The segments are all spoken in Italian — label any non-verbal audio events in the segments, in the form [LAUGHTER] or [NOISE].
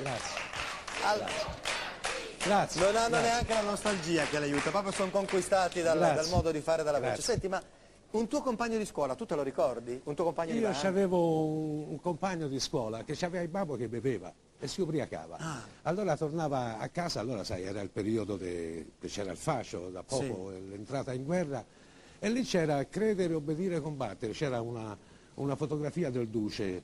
Grazie. Al- Grazie. non hanno grazie. neanche la nostalgia che l'aiuta, proprio sono conquistati dal, dal modo di fare della voce. Senti, ma un tuo compagno di scuola, tu te lo ricordi? Un tuo compagno di Io banda? avevo un, un compagno di scuola che aveva il babbo che beveva e si ubriacava. Ah. Allora tornava a casa, allora sai, era il periodo de- che c'era il fascio, da poco l'entrata in guerra, e lì c'era credere, obbedire, combattere, c'era una, una fotografia del duce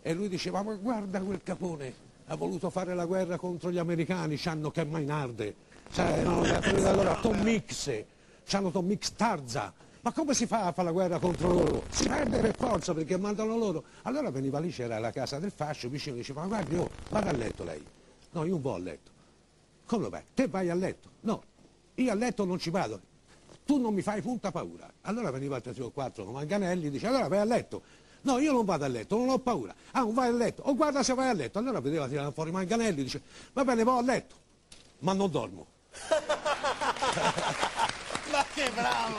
e lui diceva ma guarda quel capone, ha voluto fare la guerra contro gli americani, c'hanno che Mainarde, cioè, no, allora Tom Mix, c'hanno Tom Mix Tarza, ma come si fa a fare la guerra contro loro? Si perde per forza perché mandano loro. Allora veniva lì, c'era la casa del fascio, vicino diceva, ma guardi, oh, vada a letto lei. No, io non vado a letto. Come vai? Te vai a letto? No, io a letto non ci vado. Tu non mi fai punta paura. Allora veniva il 304 con Manganelli, dice, allora vai a letto. No, io non vado a letto, non ho paura. Ah, non vai a letto? Oh, guarda se vai a letto. Allora vedeva tirare fuori Manganelli, dice, va bene, vado a letto, ma non dormo. [LAUGHS] Ma che bravo!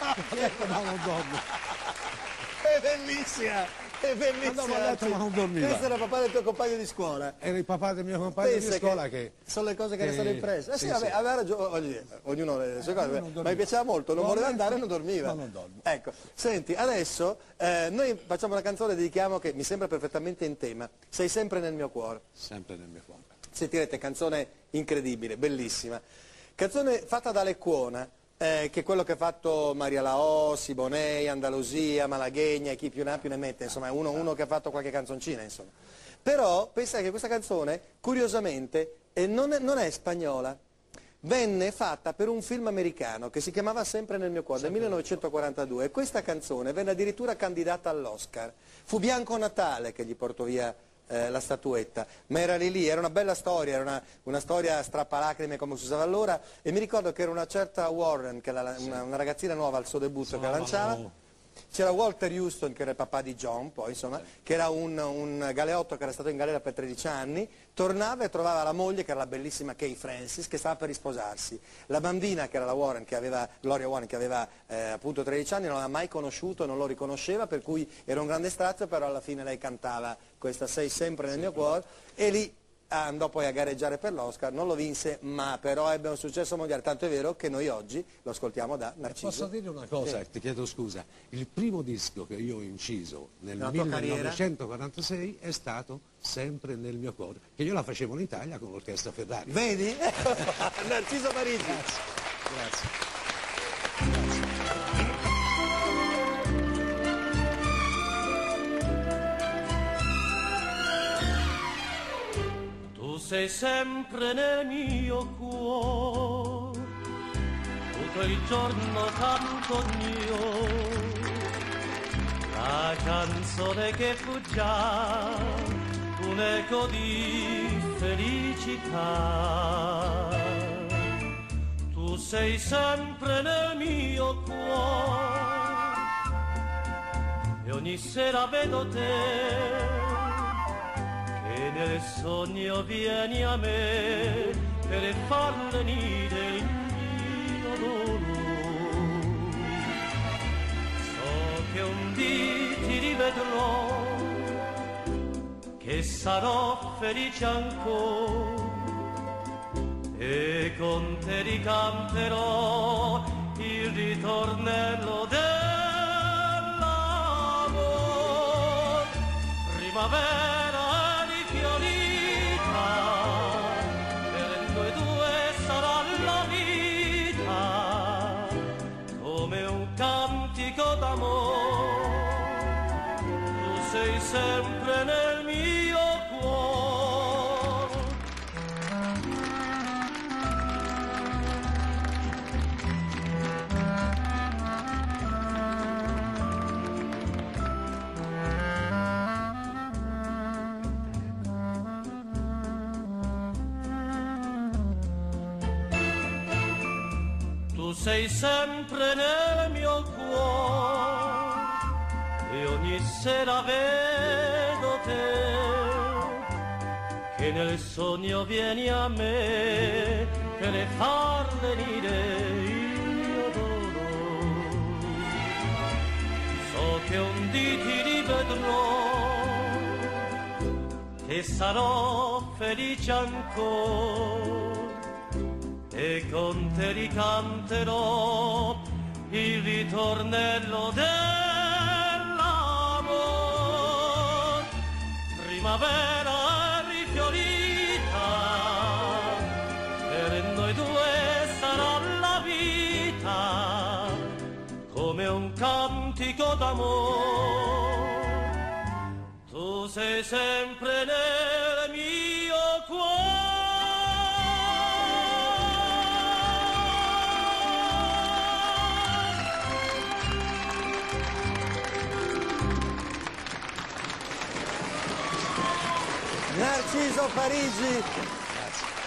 A letto, ma non dormo. È bellissima! È bellissima! Andavo a letto, ma non dormiva. Questo era il papà del tuo compagno di scuola. Era il papà del mio compagno Pensa di scuola che... sono le cose che che- restano impresse. Eh sì, sì, vabbè, sì. aveva ragione, dire, ognuno le sue cose, non ma mi piaceva molto, non No, voleva andare e non dormiva. no, non. Ecco, senti, adesso eh, noi facciamo una canzone, dedichiamo che mi sembra perfettamente in tema, Sei sempre nel mio cuore. Sempre nel mio cuore. Sentirete, canzone incredibile, bellissima. Canzone fatta da Leccuona, eh, che quello che ha fatto Maria Laò, Siboney, Andalusia, Malaghegna e chi più ne ha più ne mette, insomma è uno, uno che ha fatto qualche canzoncina, insomma. Però pensa che questa canzone, curiosamente, eh, non, è, non è spagnola. Venne fatta per un film americano che si chiamava Sempre nel mio cuore, del 1942, e questa canzone venne addirittura candidata all'Oscar. Fu Bianco Natale che gli portò via eh, la statuetta, ma era lì lì, era una bella storia, era una, una storia strappalacrime come si usava allora. E mi ricordo che era una certa Warren, la- una, una ragazzina nuova al suo debutto che la lanciava, c'era Walter Houston che era il papà di John, poi insomma, che era un, un galeotto che era stato in galera per 13 anni, tornava e trovava la moglie che era la bellissima Kay Francis che stava per risposarsi. La bambina che era la Warren, che aveva, Gloria Warren che aveva eh, appunto 13 anni, non l'aveva mai conosciuto, non lo riconosceva, per cui era un grande strazio, però alla fine lei cantava questa Sei sempre nel mio cuore e lì andò poi a gareggiare per l'Oscar, non lo vinse, ma però ebbe un successo mondiale, tanto è vero che noi oggi lo ascoltiamo da Narciso. Posso dire una cosa, ti chiedo scusa, il primo disco che io ho inciso nel Nella tua carriera? 1946 è stato sempre nel mio cuore, che io la facevo in Italia con l'orchestra Ferrari. Vedi? [LAUGHS] Narciso Parigi. Grazie. Tu sei sempre nel mio cuore, tutto il giorno canto mio, la canzone che fu già un eco di felicità. Tu sei sempre nel mio cuore. E ogni sera vedo te che nel sogno vieni a me per far venire il mio dolore. So che un dì ti rivedrò, che sarò felice ancora e con te ricanterò il ritornello dell'amor. Sei sempre nel mio cuore. Tu sei sempre nel ogni sera vedo te che nel sogno vieni a me per far venire il mio. So che un dì ti rivedrò e sarò felice ancora e con te ricanterò il ritornello dell'amor primavera rifiorita per noi due sarà la vita come un cantico d'amore. Tu sei sempre nel Narciso Parigi,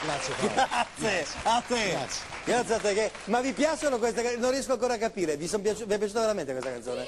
Grazie Paolo. grazie a te. Grazie. Grazie a te. Che... Ma vi piacciono queste canzoni? Non riesco ancora a capire. Vi, son piaciu- vi è piaciuta veramente questa canzone?